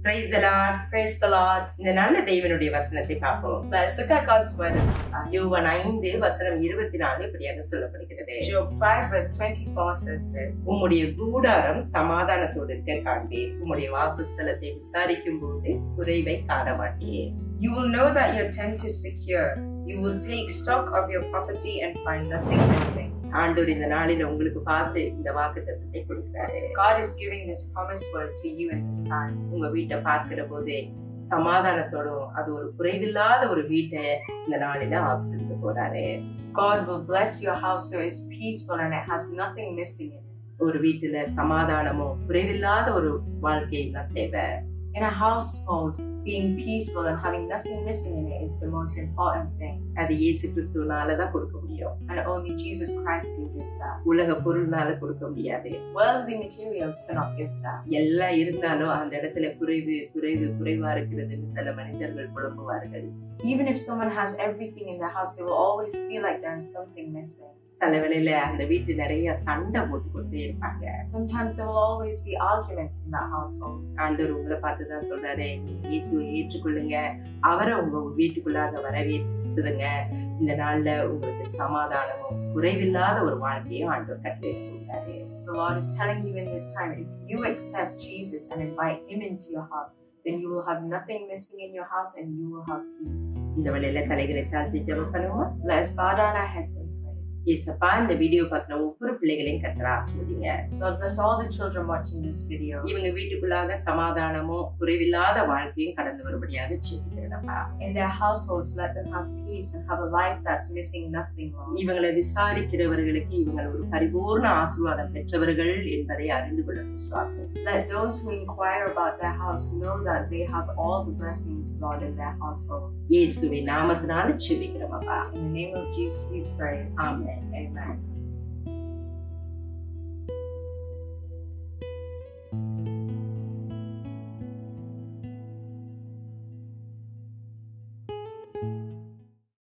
Praise the Lord. Praise the Lord. இந்த நல்ல தேவனுடைய வசனத்தை பார்ப்போம் at God's word. யோவான் ஐந்து வசனம் இருபத்தி நாலு இப்படியாக சொல்லப்படுகிறது Job 5 verse 24 says this. உம்முடைய கூடாரம் சமாதானத்தோடு இருக்க காண்பீர் உம்முடைய வாசஸ்தலத்தை விசாரிக்கும் போது குறைவை காண மாட்டீர் You will know that your tent is secure. You will take stock of your property and find nothing missing. ஆண்டவர் இந்த நாளில உங்களுக்கு பார்த்து இந்த வாக்கு தத்துவத்தை கொடுக்கிறாரு God is giving this promised word to you in this time. உங்க வீட்டை பார்க்கிற போது சமாதானத்தோடும் அது ஒரு குறைவில்லாத ஒரு வீட்டை இந்த நாளில ஆசிரியத்து போறாரு God will bless your house so it's peaceful and it has nothing missing in it. ஒரு வீட்டுல சமாதானமும் குறைவில்லாத ஒரு வாழ்க்கை தான் தேவை In a household, being peaceful and having nothing missing in it is the most important thing. அது இயேசு கிறிஸ்துவனால தான் கொடுக்க முடியும் And only Jesus Christ can give that. உலக பொருள்னால கொடுக்க முடியாது Worldly materials cannot give that. எல்லாம் இருந்தாலும் அந்த இடத்துல குறைவு குறைவு குறைவா இருக்கிறதுன்னு சில மனிதர்கள் புலம்புவார்கள் Even if someone has everything in their house, they will always feel like there is something missing. சில வேளையில அந்த வீட்டு நிறைய சண்டை போட்டுக்கொண்டே இருப்பாங்க Sometimes there will always be arguments in that household. ஆண்டவர் உங்களை பார்த்துதான் சொல்றாரு நீங்க இயேசுவை ஏற்றுக்கொள்ளுங்க அவரை உங்க வீட்டுக்குள்ளாக வரவேற்றுதுங்க இந்த நாள்ல உங்களுக்கு சமாதானமும் குறைவில்லாத ஒரு வாழ்க்கையும் ஆண்டவர் கட்டளை கொடுத்தாரு The Lord is telling you in this time if you accept Jesus and invite Him into your house, then you will have nothing missing in your house and you will have peace. இந்த வேளையில தலைகளை தாழ்த்தி ஜெபம் பண்ணுவோம் Let us bow down our heads and இயேசப்பா இந்த video பார்க்குற ஒவ்வொரு பிள்ளைகளையும் கத்துற ஆசிர்வதிங்க Lord, bless all the children watching this video. இவங்க வீட்டுக்குள்ளாக சமாதானமும் குறைவில்லாத வாழ்க்கையும் கடந்து வரும்படியாக ஜெபிக்கிறேன்ப்பா In their households, let them have peace and have a life that's missing nothing, Lord. இவங்களை விசாரிக்கிறவர்களுக்கு இவங்க ஒரு பரிபூர்ண ஆசீர்வாதம் பெற்றவர்கள் என்பதை அறிந்து கொள்ளணும் சுவாமி Let those who inquire about their house know that they have all the blessings, Lord, in their household. இயேசுவின் நாமத்தினால செபிக்கிறோம் அப்பா In the name of Jesus, we pray. Amen Amen.